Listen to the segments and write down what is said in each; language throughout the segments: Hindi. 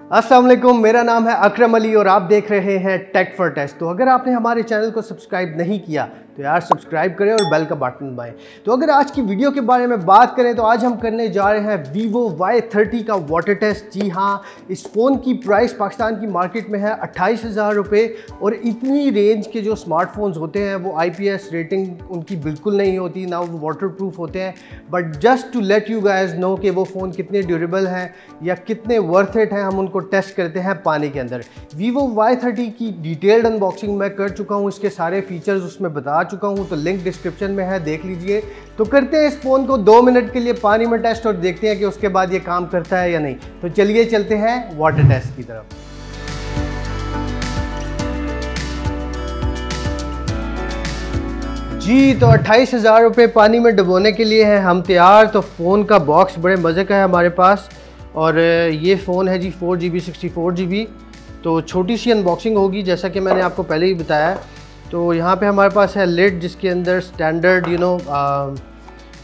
वालेकुम मेरा नाम है अकरम अली और आप देख रहे हैं टेक फॉर टेस्ट तो अगर आपने हमारे चैनल को सब्सक्राइब नहीं किया तो यार सब्सक्राइब करें और बेल का बटन दबाएँ। तो अगर आज की वीडियो के बारे में बात करें तो आज हम करने जा रहे हैं वीवो Y30 का वाटर टेस्ट जी हाँ इस फ़ोन की प्राइस पाकिस्तान की मार्केट में है अट्ठाईस हज़ार रुपये और इतनी रेंज के जो स्मार्टफोन्स होते हैं, वो आईपीएस रेटिंग उनकी बिल्कुल नहीं होती, ना वो वाटर प्रूफ होते हैं। But just to let you guys know कि वो फ़ोन कितने ड्यूरेबल हैं या कितने वर्थ इट हैं, हम उनको टेस्ट करते हैं पानी के अंदर। वीवो Y30 की डिटेल्ड अनबॉक्सिंग मैं कर चुका हूँ, इसके सारे फीचर्स उसमें बता चुका हूँ तो लिंक डिस्क्रिप्शन में है, देख लीजिए। तो करते हैं इस फ़ोन को दो मिनट के लिए पानी में टेस्ट और देखते हैं कि उसके बाद ये काम करता है या नहीं। तो चलिए चलते हैं वाटर टेस्ट की तरफ़। जी तो अट्ठाईस हज़ार रुपये पानी में डबोने के लिए हैं हम तैयार तो फ़ोन का बॉक्स बड़े मज़े का है हमारे पास। और ये फ़ोन है जी four G B, sixty four G B. तो छोटी सी अनबॉक्सिंग होगी, जैसा कि मैंने आपको पहले ही बताया। तो यहाँ पे हमारे पास है लिड जिसके अंदर standard you know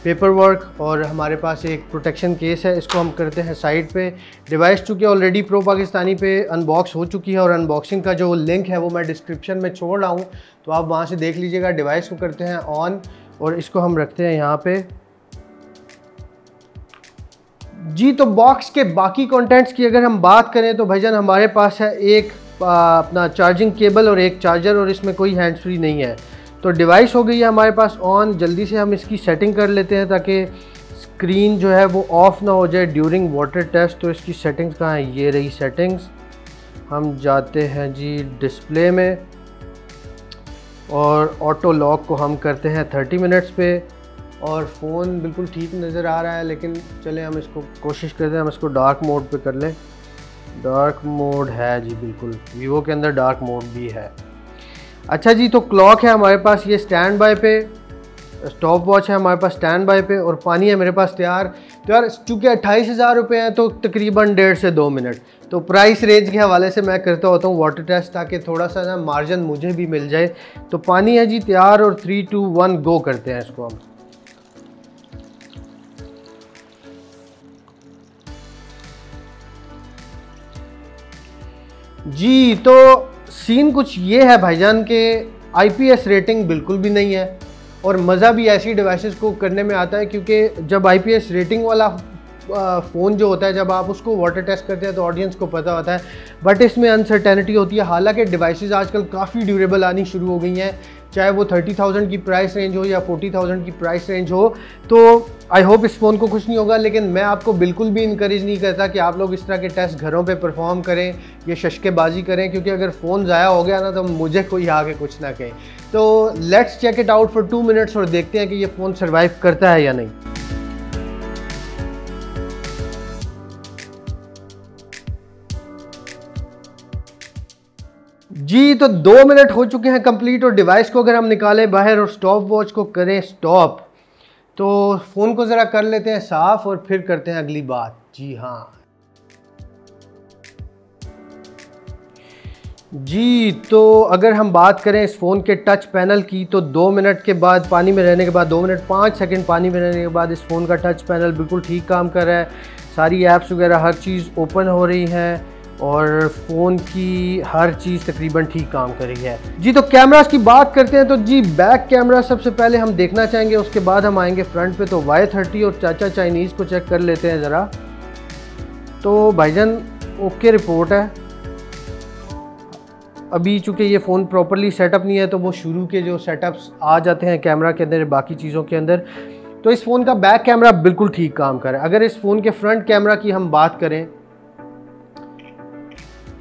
paperwork और हमारे पास एक प्रोटेक्शन केस है। इसको हम करते हैं साइड पे। डिवाइस चूँकि ऑलरेडी प्रो पाकिस्तानी पे अनबॉक्स हो चुकी है और अनबॉक्सिंग का जो लिंक है वो मैं डिस्क्रिप्शन में छोड़ रहा हूँ। तो आप वहाँ से देख लीजिएगा डिवाइस को करते हैं ऑन और इसको हम रखते हैं यहाँ पे। जी तो बॉक्स के बाकी कंटेंट्स की अगर हम बात करें तो भाईजान हमारे पास है एक आ, अपना चार्जिंग केबल और एक चार्जर और इसमें कोई हैंड्स फ्री नहीं है। तो डिवाइस हो गई है हमारे पास ऑन जल्दी से हम इसकी सेटिंग कर लेते हैं ताकि स्क्रीन जो है वो ऑफ़ ना हो जाए ड्यूरिंग वाटर टेस्ट तो इसकी सेटिंग्स कहाँ हैं? ये रही सेटिंग्स हम जाते हैं जी डिस्प्ले में और ऑटो लॉक को हम करते हैं 30 मिनट्स पे। और फ़ोन बिल्कुल ठीक नज़र आ रहा है, लेकिन चले हम इसको, कोशिश करते हैं हम इसको डार्क मोड पे कर लें। डार्क मोड है जी, बिल्कुल। वीवो के अंदर डार्क मोड भी है। अच्छा जी तो क्लॉक है हमारे पास, ये स्टैंड बाय पे स्टॉप वॉच है हमारे पास स्टैंड बाय पे, और पानी है मेरे पास तैयार। तो यार, चूँकि अट्ठाईस हज़ार रुपये हैं तो तकरीबन डेढ़ से दो मिनट। तो प्राइस रेंज के हवाले से मैं करता होता हूँ वाटर टेस्ट ताकि थोड़ा सा ना मार्जिन मुझे भी मिल जाए। तो पानी है जी, तैयार और थ्री टू वन गो करते हैं इसको हम। जी तो सीन कुछ ये है भाईजान के आईपीएस रेटिंग बिल्कुल भी नहीं है और मज़ा भी ऐसी डिवाइसेस को करने में आता है क्योंकि जब आईपीएस रेटिंग वाला फ़ोन जो होता है, जब आप उसको वाटर टेस्ट करते हैं तो ऑडियंस को पता होता है। बट इसमें अनसर्टेनिटी होती है। हालाँकि डिवाइसेस आजकल काफ़ी ड्यूरेबल आनी शुरू हो गई हैं। चाहे वो थर्टी थाउज़ेंड की प्राइस रेंज हो या फोर्टी थाउज़ेंड की प्राइस रेंज हो तो आई होप इस फ़ोन को कुछ नहीं होगा, लेकिन मैं आपको बिल्कुल भी इंकरेज नहीं करता कि आप लोग इस तरह के टेस्ट घरों पे परफॉर्म करें, या शशकेबाजी करें, क्योंकि अगर फ़ोन ज़ाया हो गया ना तो मुझे कोई आके कुछ ना कहे। तो let's check it out for two minutes और देखते हैं कि ये फ़ोन सर्वाइव करता है या नहीं। जी तो दो मिनट हो चुके हैं कंप्लीट और डिवाइस को अगर हम निकालें बाहर और स्टॉप वॉच को करें स्टॉप तो फ़ोन को ज़रा कर लेते हैं साफ़ और फिर करते हैं अगली बात। जी हाँ। जी तो अगर हम बात करें इस फ़ोन के टच पैनल की तो दो मिनट के बाद पानी में रहने के बाद, दो मिनट पाँच सेकंड पानी में रहने के बाद इस फ़ोन का टच पैनल बिल्कुल ठीक काम कर रहा है। सारी ऐप्स वगैरह हर चीज़ ओपन हो रही हैं। और फ़ोन की हर चीज़ तकरीबन ठीक काम कर रही है जी तो कैमरास की बात करते हैं तो जी बैक कैमरा सबसे पहले हम देखना चाहेंगे, उसके बाद हम आएँगे फ्रंट पे तो वाई थर्टी और चाचा चाइनीज़ को चेक कर लेते हैं ज़रा। तो भाईजान ओके रिपोर्ट है। अभी चूँकि ये फ़ोन प्रॉपरली सेटअप नहीं है तो वो शुरू के जो सेटअप्स आ जाते हैं कैमरा के अंदर, बाकी चीज़ों के अंदर तो इस फ़ोन का बैक कैमरा बिल्कुल ठीक काम कर। अगर इस फ़ोन के फ्रंट कैमरा की हम बात करें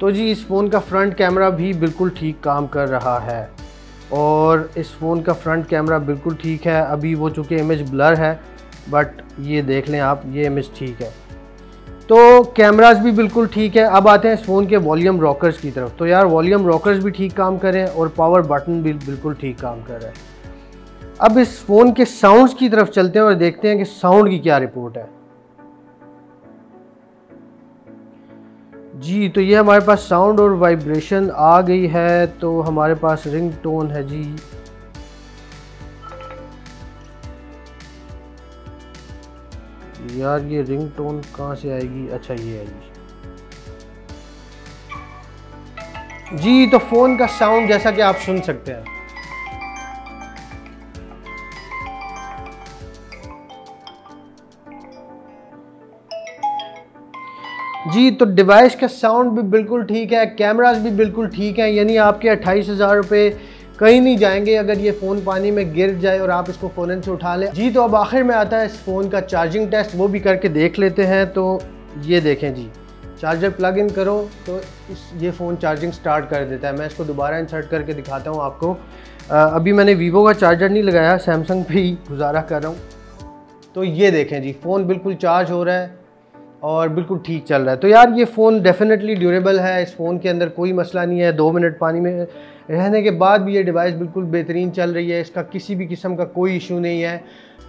तो जी, इस फ़ोन का फ्रंट कैमरा भी बिल्कुल ठीक काम कर रहा है। और इस फ़ोन का फ्रंट कैमरा बिल्कुल ठीक है। अभी वो चूँकि इमेज ब्लर है बट ये देख लें आप, ये इमेज ठीक है। तो कैमराज भी बिल्कुल ठीक है। अब आते हैं इस फ़ोन के वॉल्यूम रॉकर्स की तरफ़। तो यार वॉल्यूम रॉकर्स भी ठीक काम करें और पावर बटन भी बिल्कुल ठीक काम कर रहा है। अब इस फ़ोन के साउंड्स की तरफ़ चलते हैं और देखते हैं कि साउंड की क्या रिपोर्ट है। जी तो ये हमारे पास साउंड और वाइब्रेशन आ गई है तो हमारे पास रिंग टोन है जी। यार, ये रिंग टोन कहाँ से आएगी? अच्छा ये आएगी जी। तो फ़ोन का साउंड जैसा कि आप सुन सकते हैं। जी तो डिवाइस का साउंड भी बिल्कुल ठीक है कैमराज भी बिल्कुल ठीक है, यानी आपके अट्ठाईस हज़ार रुपये कहीं नहीं जाएँगे अगर ये फ़ोन पानी में गिर जाए और आप इसको फ़ौरन से उठा लें। जी तो अब आखिर में आता है इस फ़ोन का चार्जिंग टेस्ट, वो भी करके देख लेते हैं तो ये देखें जी। चार्जर प्लग इन करो तो इस, ये फ़ोन चार्जिंग स्टार्ट कर देता है। मैं इसको दोबारा इंसर्ट करके दिखाता हूँ आपको। अभी मैंने वीवो का चार्जर नहीं लगाया, सैमसंग पे गुजारा कर रहा हूँ। तो ये देखें जी, फ़ोन बिल्कुल चार्ज हो रहा है। और बिल्कुल ठीक चल रहा है। तो यार, ये फ़ोन डेफिनेटली ड्यूरेबल है। इस फ़ोन के अंदर कोई मसला नहीं है। दो मिनट पानी में रहने के बाद भी ये डिवाइस बिल्कुल बेहतरीन चल रही है। इसका किसी भी किस्म का कोई इशू नहीं है।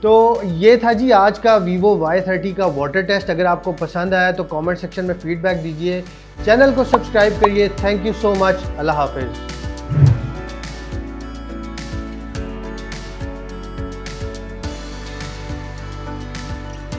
तो ये था जी आज का वीवो वाई थर्टी का वाटर टेस्ट अगर आपको पसंद आया तो कमेंट सेक्शन में फ़ीडबैक दीजिए। चैनल को सब्सक्राइब करिए। थैंक यू सो मच अल्लाह हाफिज़।